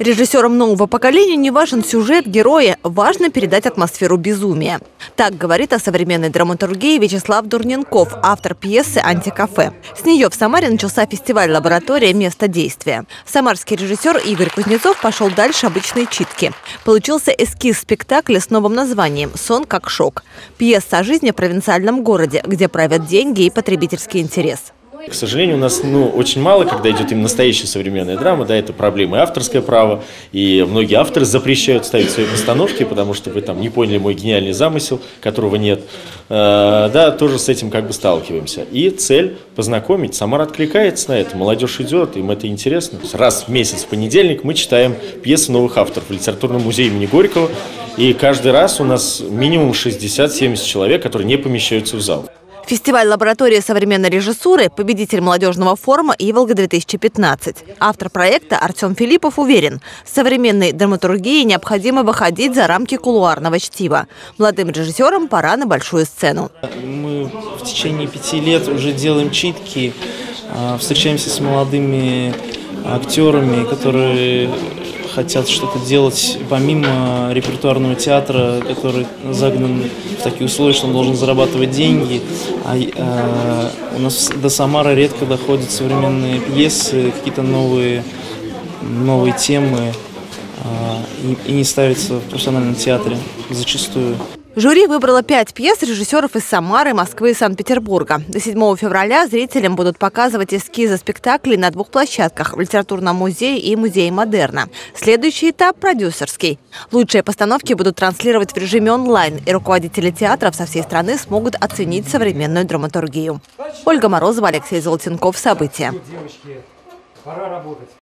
Режиссерам нового поколения не важен сюжет, герои, важно передать атмосферу безумия. Так говорит о современной драматургии Вячеслав Дурненков, автор пьесы «Антикафе». С нее в Самаре начался фестиваль «Лаборатория. Место действия». Самарский режиссер Игорь Кузнецов пошел дальше обычной читки. Получился эскиз спектакля с новым названием «Сон как шок». Пьеса о жизни в провинциальном городе, где правят деньги и потребительский интерес. К сожалению, у нас ну, очень мало, когда идет именно настоящая современная драма, да, это проблемы авторское право, и многие авторы запрещают ставить свои постановки, потому что вы там не поняли мой гениальный замысел, которого нет. Э, да, тоже с этим как бы сталкиваемся. И цель познакомить, Самара откликается на это, молодежь идет, им это интересно. Раз в месяц в понедельник мы читаем пьесы новых авторов в литературном музее имени Горького, и каждый раз у нас минимум 60-70 человек, которые не помещаются в зал. Фестиваль «Лаборатория современной режиссуры» – победитель молодежного форума «Иволга-2015». Автор проекта Артем Филиппов уверен, современной драматургии необходимо выходить за рамки кулуарного чтива. Молодым режиссерам пора на большую сцену. Мы в течение пяти лет уже делаем читки, а, встречаемся с молодыми актерами, которые хотят что-то делать помимо репертуарного театра, который загнан в такие условия, что он должен зарабатывать деньги. А э, у нас до Самары редко доходят современные пьесы, какие-то новые, новые темы, э, и, и не ставятся в профессиональном театре зачастую. Жюри выбрало пять пьес режиссеров из Самары, Москвы и Санкт-Петербурга. До 7 февраля зрителям будут показывать эскизы спектаклей на двух площадках – Литературном музее и Музее модерна. Следующий этап – продюсерский. Лучшие постановки будут транслировать в режиме онлайн, и руководители театров со всей страны смогут оценить современную драматургию. Ольга Морозова, Алексей Золотенков. События.